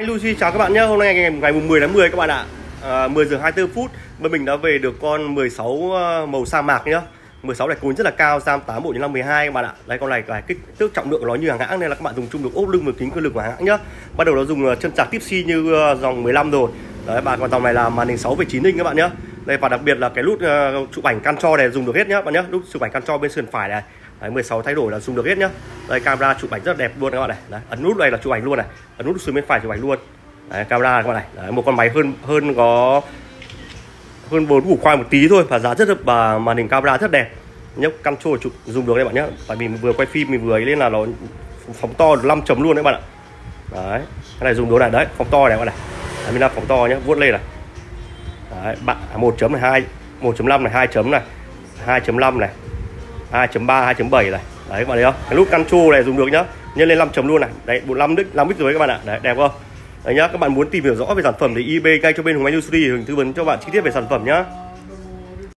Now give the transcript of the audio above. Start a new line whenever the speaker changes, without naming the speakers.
Anh Lucy chào các bạn nhé. Hôm nay ngày ngày 10 tháng 10 các bạn ạ. Ờ, à, 10 giờ 24 phút bên mình đã về được con 16 ờ, màu sa mạc nhá. 16 này cúi rất là cao, giam 8 bộ 512 các bạn ạ. Đây con này cái kích thước trọng lượng của nó như hàng hãng nên là các bạn dùng chung được ốp lưng và kính cơ lực của hàng hãng nhá. Bắt đầu nó dùng ờ, chân chạc tipsy như dòng 15 rồi. Đấy bạn còn dòng này là màn hình 6,9 inch các bạn nhá. Đây và đặc biệt là cái nút uh, chụp ảnh can cho này dùng được hết nhá bạn nhá. Nút chụp ảnh can cho bên sườn phải này. Đấy, 16 thay đổi là dùng được hết nhá. Đây camera chụp ảnh rất là đẹp luôn các bạn này. Đấy, ấn nút này là chụp ảnh luôn này. Ấn nút xuống bên phải chụp ảnh luôn. Đấy, camera các bạn này. Đấy, một con máy hơn hơn có hơn 4 củ khoai một tí thôi và giá rất là và màn hình camera rất đẹp nhấp căn trôi chụp dùng được đấy bạn nhé tại vì mình vừa quay phim mình vừa ấy lên là nó phóng to 5 chấm luôn đấy bạn ạ đấy cái này dùng đồ này đấy phóng to này bạn này đấy, mình làm phóng to nhá vuốt lên này đấy bạn à, một chấm này hai một chấm năm này hai chấm này hai chấm năm này hai chấm ba, hai chấm bảy này. Đấy, các bạn thấy không? Cái nút căn chu này dùng được nhá. Nhân lên 5 chấm luôn này. Đấy 45 đích 5 đích rồi các bạn ạ. Đấy, đẹp không? Đấy nhá, các bạn muốn tìm hiểu rõ về sản phẩm thì eBay ngay cho bên Hùng Anh Newsry tư vấn cho bạn chi tiết về sản phẩm nhá.